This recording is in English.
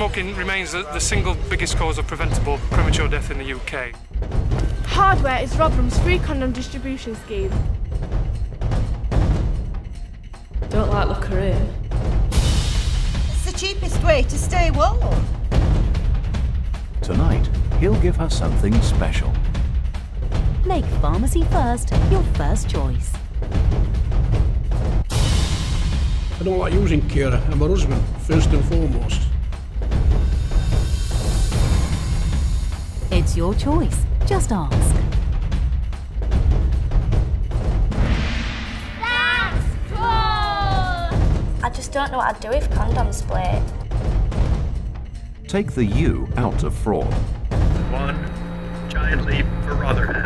Smoking remains the, the single biggest cause of preventable premature death in the UK. Hardware is Rotherham's free condom distribution scheme. Don't like look her in. It's the cheapest way to stay warm. Tonight, he'll give her something special. Make Pharmacy First your first choice. I don't like using Kira. I'm her husband, first and foremost. It's your choice. Just ask. That's cool! I just don't know what I'd do if condoms split. Take the U out of fraud. One giant leap for Rotherham.